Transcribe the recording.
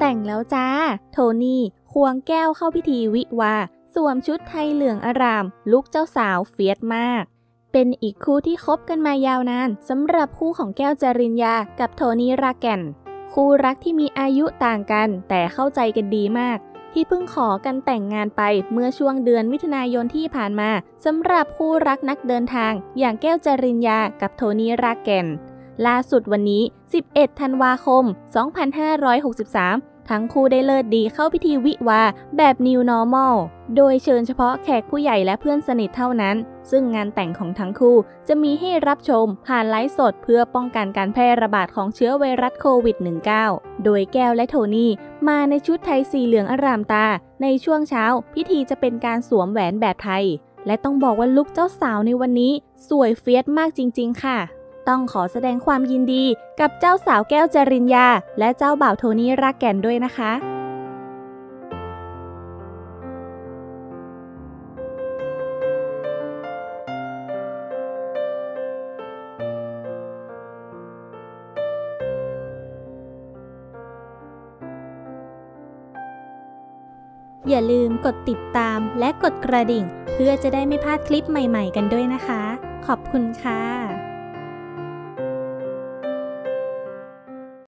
แต่งแล้วจ้า โทนี่ควงแก้วเข้าพิธีวิวา สวมชุดไทยเหลืองอารามลุกเจ้าสาวเฟียสมาก เป็นอีกคู่ที่คบกันมายาวนานสำหรับคู่ของแก้วจริญญากับโทนี่ราแกนคู่รักที่มีอายุต่างกัน แต่เข้าใจกันดีมาก ที่เพิ่งขอกันแต่งงานไปเมื่อช่วงเดือนมิถุนายนที่ผ่านมาสำหรับคู่รักนักเดินทาง อย่างแก้วจริญญากับโทนี่ราแกนล่าสุดวันนี้ 11 ธันวาคม 2563 ทั้งคู่ได้เลิศดีเข้าพิธีวิวาแบบ New Normal โดยเชิญเฉพาะแขกผู้ใหญ่และเพื่อนสนิทเท่านั้น ซึ่งงานแต่งของทั้งคู่จะมีให้รับชมผ่านไลฟ์สดเพื่อป้องกันการแพร่ระบาดของเชื้อไวรัสโควิด -19 โดยแก้วและโทนี่มาในชุดไทยสีเหลืองอารามตา ในช่วงเช้า พิธีจะเป็นการสวมแหวนแบบไทย และต้องบอกว่าลุคเจ้าสาวในวันนี้ สวยเฟียสมากจริง ๆ ค่ะ ต้องขอแสดงความยินดีกับเจ้าสาวแก้วจริญญา และเจ้าบ่าวโทนี่รักแก่นด้วยนะคะอย่าลืมกดติดตามและกดกระดิ่ง เพื่อจะได้ไม่พลาดคลิปใหม่ๆกันด้วยนะคะ ขอบคุณค่ะ